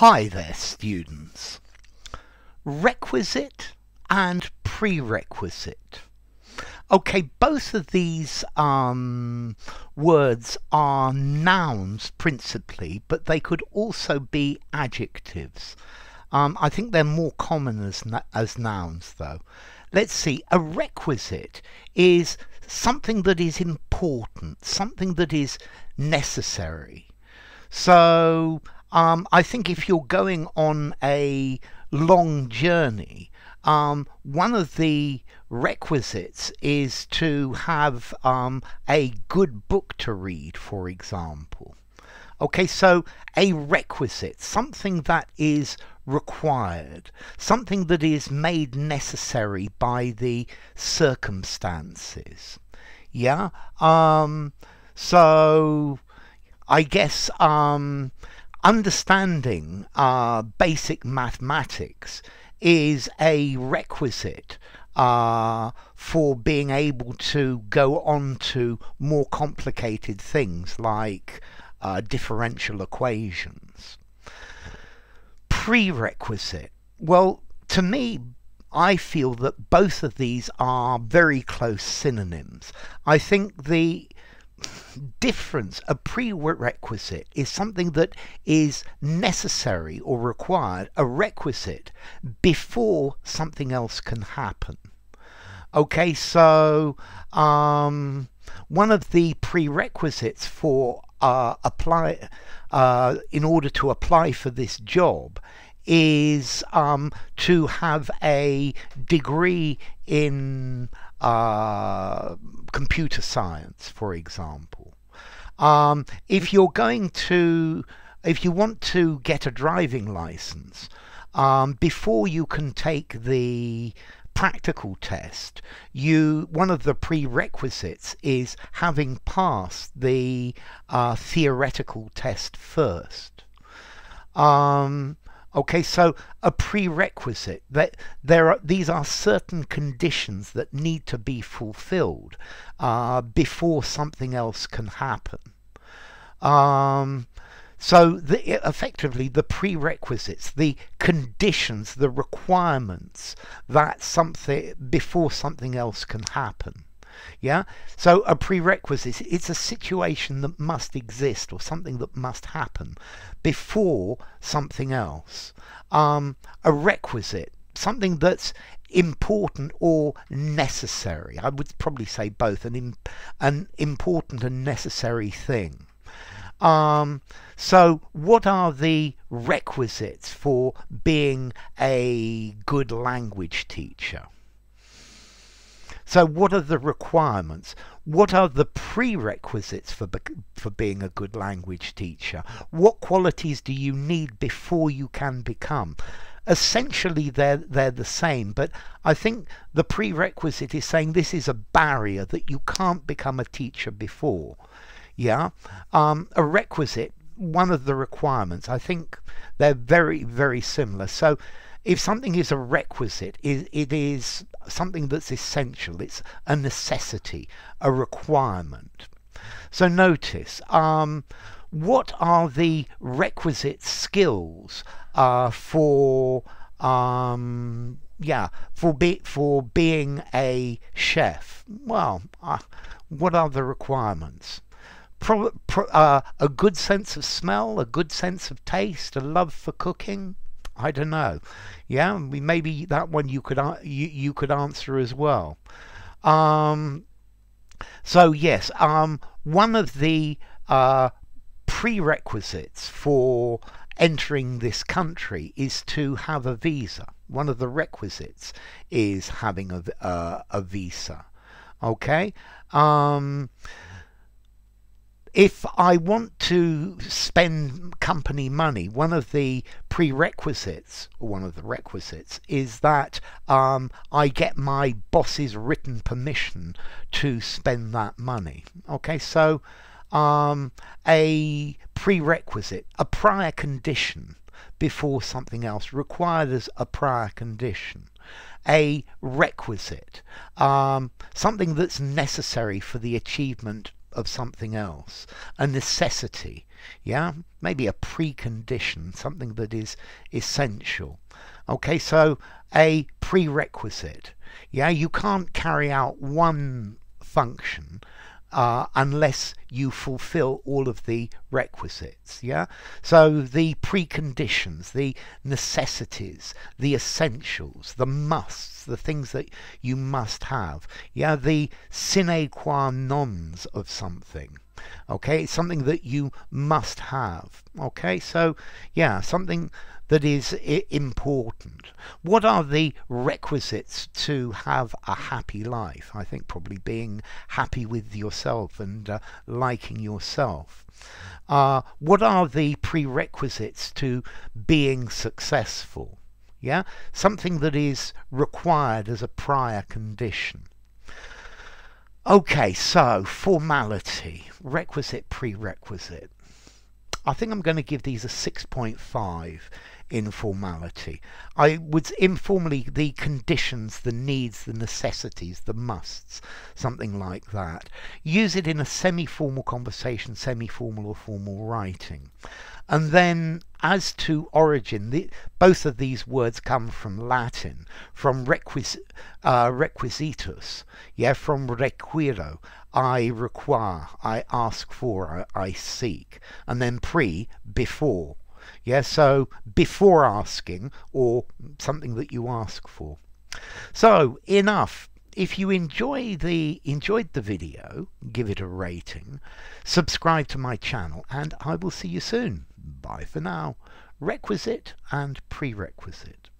Hi there, students. Requisite and prerequisite. Okay, both of these um, words are nouns principally, but they could also be adjectives. Um, I think they're more common as, as nouns, though. Let's see, a requisite is something that is important, something that is necessary. So, um, I think if you're going on a long journey, um, one of the requisites is to have um, a good book to read, for example. Okay, so a requisite, something that is required, something that is made necessary by the circumstances. Yeah, um, so I guess um, understanding uh, basic mathematics is a requisite uh, for being able to go on to more complicated things like uh, differential equations. Prerequisite. Well, to me, I feel that both of these are very close synonyms. I think the difference, a prerequisite, is something that is necessary or required, a requisite, before something else can happen. Okay, so um, one of the prerequisites for uh, apply uh, in order to apply for this job is um, to have a degree in uh, computer science, for example. Um, if you're going to, if you want to get a driving license, um, before you can take the practical test, you one of the prerequisites is having passed the uh, theoretical test first. Um, Okay, so a prerequisite that there are these are certain conditions that need to be fulfilled uh, before something else can happen. Um, so the, effectively, the prerequisites, the conditions, the requirements that something before something else can happen. Yeah. So a prerequisite, it's a situation that must exist or something that must happen before something else. Um, a requisite, something that's important or necessary. I would probably say both, an, an important and necessary thing. Um, so, what are the requisites for being a good language teacher? So, what are the requirements? What are the prerequisites for for being a good language teacher? What qualities do you need before you can become? Essentially, they're they're the same, but I think the prerequisite is saying this is a barrier that you can't become a teacher before. Yeah, um, a requisite, one of the requirements. I think they're very very similar. So if something is a requisite, it, it is something that's essential. It's a necessity, a requirement. So notice, um, what are the requisite skills uh, for um, yeah for be for being a chef? Well, uh, what are the requirements? Pro, pro, uh, a good sense of smell, a good sense of taste, a love for cooking. I don't know. Yeah, maybe that one you could you you could answer as well. Um, so yes, um, one of the uh, prerequisites for entering this country is to have a visa. One of the requisites is having a uh, a visa. Okay. Um, if I want to spend company money, one of the prerequisites, or one of the requisites, is that um, I get my boss's written permission to spend that money. Okay, so um, a prerequisite, a prior condition before something else required as a prior condition a requisite, um, something that's necessary for the achievement of something else, a necessity. Yeah, maybe a precondition, something that is essential. Okay, so a prerequisite. Yeah, you can't carry out one function uh, unless you fulfill all of the requisites. Yeah, so the preconditions, the necessities, the essentials, the musts, the things that you must have. Yeah, the sine qua nons of something. Okay, it's something that you must have. Okay, so yeah, something that is important. What are the requisites to have a happy life? I think probably being happy with yourself and uh, liking yourself. Uh, what are the prerequisites to being successful? Yeah, something that is required as a prior condition. Okay, so formality, requisite, prerequisite. I think I'm going to give these a 6.5 informality. I would informally the conditions, the needs, the necessities, the musts, something like that. Use it in a semi-formal conversation, semi-formal or formal writing. And then as to origin, the, both of these words come from Latin, from requis, uh, requisitus, yeah, from requiro, I require, I ask for, I, I seek, and then pre, before. Yeah, so before asking or something that you ask for. So enough. If you enjoy the enjoyed the video, give it a rating, subscribe to my channel, and I will see you soon. Bye for now. Requisite and prerequisite.